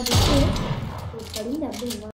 और देखिए तो बड़ी डब्बे